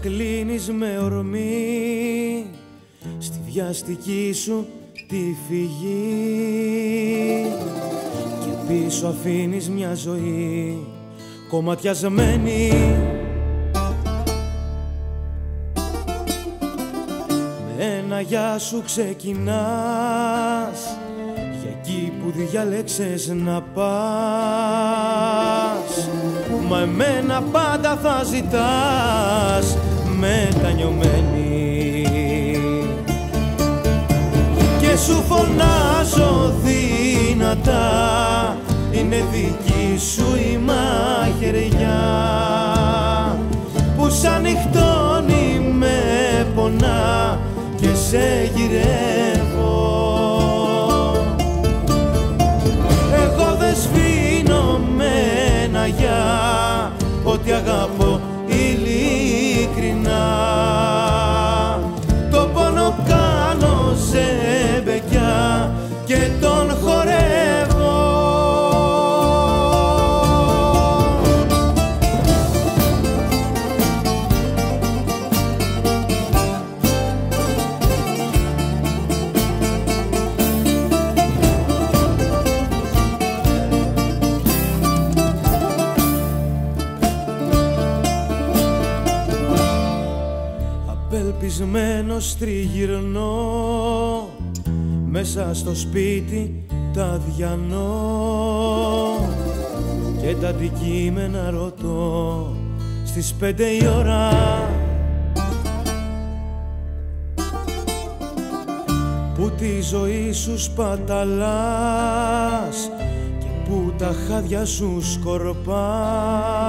κλείνεις με ορμή. Στη βιαστική σου τη φυγή. Και πίσω αφήνεις μια ζωή κομματιασμένη. Με ένα γεια σου ξεκινάς. Για εκεί που διάλεξες να πας. Μα εμένα πάντα θα ζητάς μετανιωμένη. Και σου φωνάζω δυνατά Είναι δική σου η μαχαιριά. Που σαν νυχτώνει με πονά και σε γυρεύω. Εγώ δεν σβήνω με ένα γεια ότι αγαπώ Απελπισμένος τριγυρνώ. Μέσα στο σπίτι τα διανώ. Και τα αντικείμενα ρωτώ στις πέντε η ώρα. Που τη ζωή σου σπαταλάς και που τα χάδια σου σκορπάς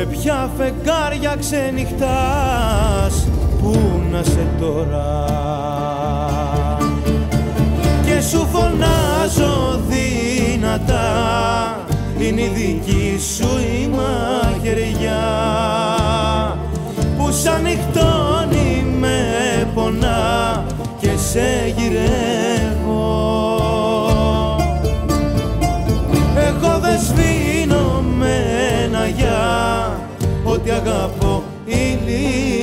με ποια φεγγάρια ξενυχτάς Πού να σε τώρα. Και σου φωνάζω δυνατά Είναι η δική σου η μαχαιριά Που σαν νυχτώνει ilim.